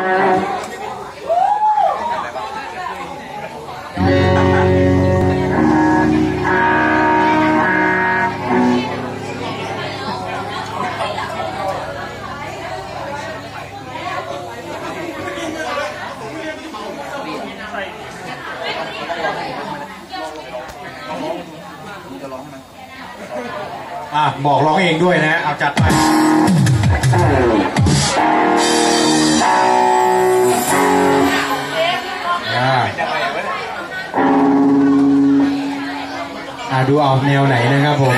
อะ บอกร้องเองด้วยนะ เอาจัดไป ดูเอาแนวไหนนะครับผม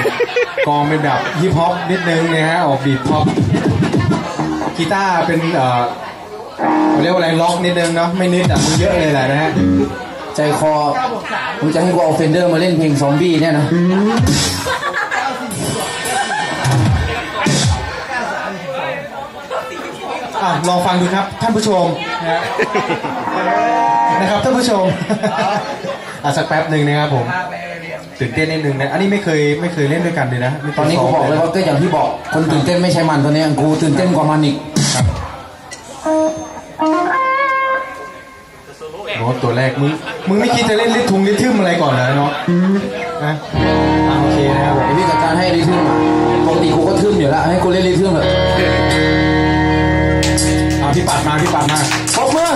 กลองเป็นแบบฮิปฮอปนิดนึงนะฮะออก beat pop กีตาร์เป็นเอ่อเขาเรียกว่าอะไรร็อกนิดนึงเนาะไม่นิดอะมันเยอะเลยแหละนะฮะใจคอมึงจะให้กูเอา Fender มาเล่นเพลง Zombie เนี่ยนะอะลองฟังดูครับท่านผู้ชมนะฮะนะครับท่านผู้ชมอะสักแป๊บหนึ่งนะครับผม ตื่นเต้นนิดนึงนะ อันนี้ไม่เคยไม่เคยเล่นด้วยกันเลยนะไม่เคตอนนี้กูบอกเลยว่าก็อย่างที่บอก คนตื่นเต้นไม่ใช่มันตอนนี้กูตื่นเต้นกว่ามันอีกโน้ตตัวแรกมึงมึงไม่คิดจะเล่นลิททุงลิทึมอะไรก่อนเหรอเนาะนะอะโอเคนะครับผมเดี๋ยวพี่จัดการให้รีทึมอะปกติกูก็ทึมอยู่แล้วให้กูเล่นรีทึมเถอะอะพี่ปัดมาพี่ปัดมาปรบมือ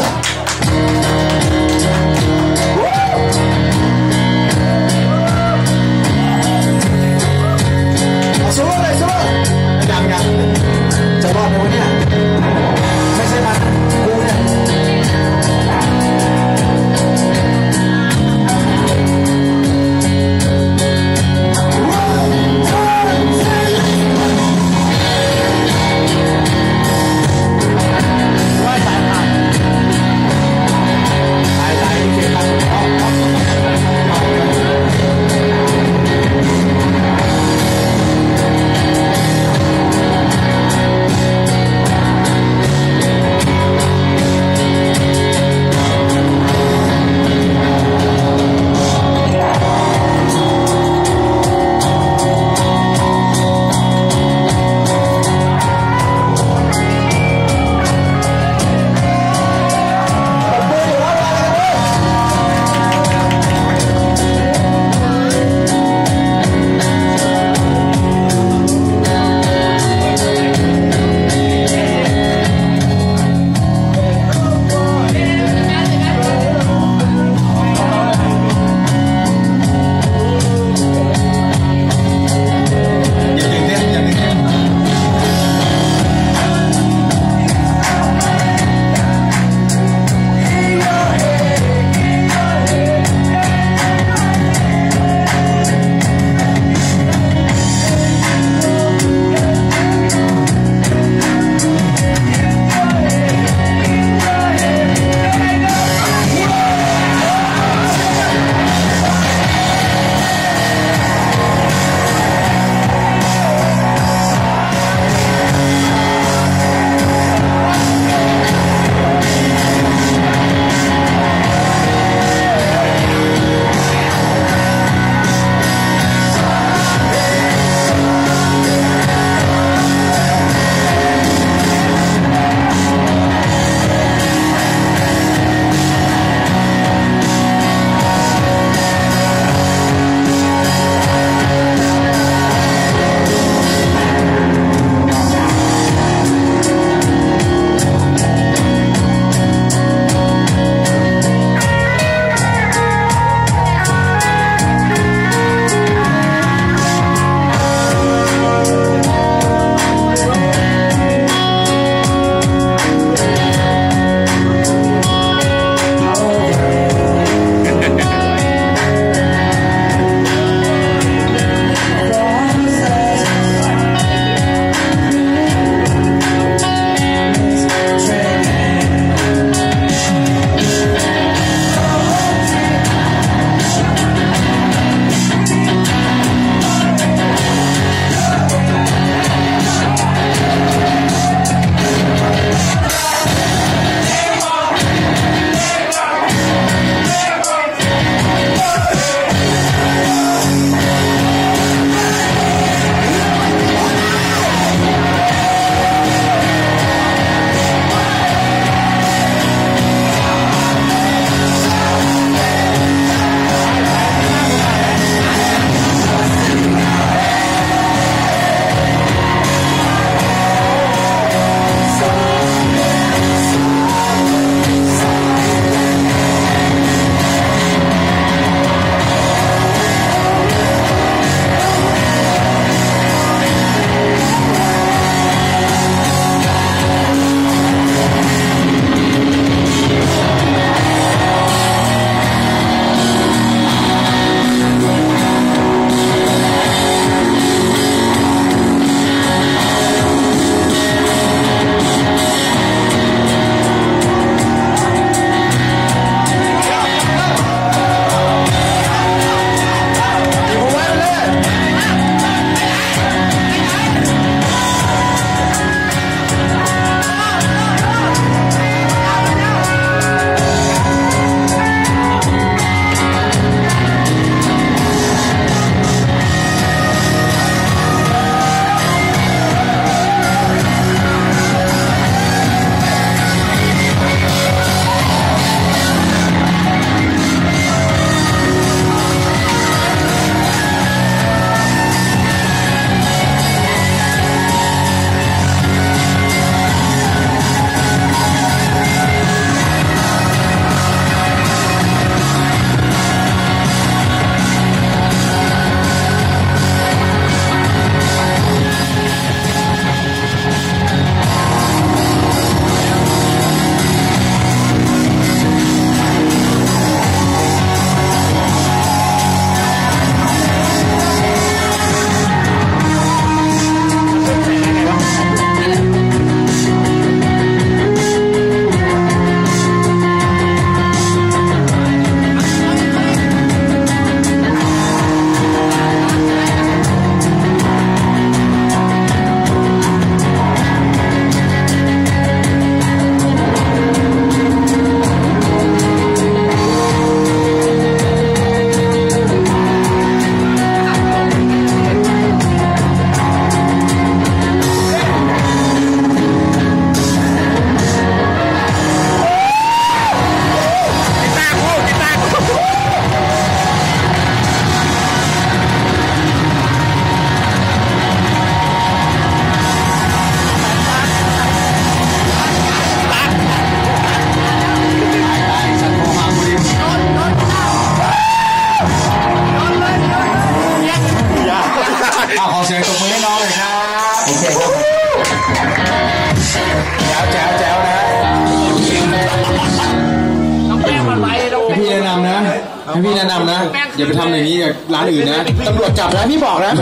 ให้พี่แนะนำนะอย่าไปทำอย่างนี้กับร้านอื่นนะตำรวจจับนะพี่บอกนะ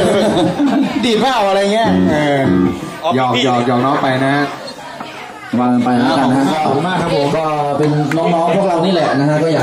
ดีดเปล่าอะไรเงี้ยเออหยอกหยอกหยอกน้องไปนะวางกันไปแล้วกันนะฮะขอบคุณมากครับผมก็เป็นน้องๆพวกเรานี่แหละนะฮะก็อยากให้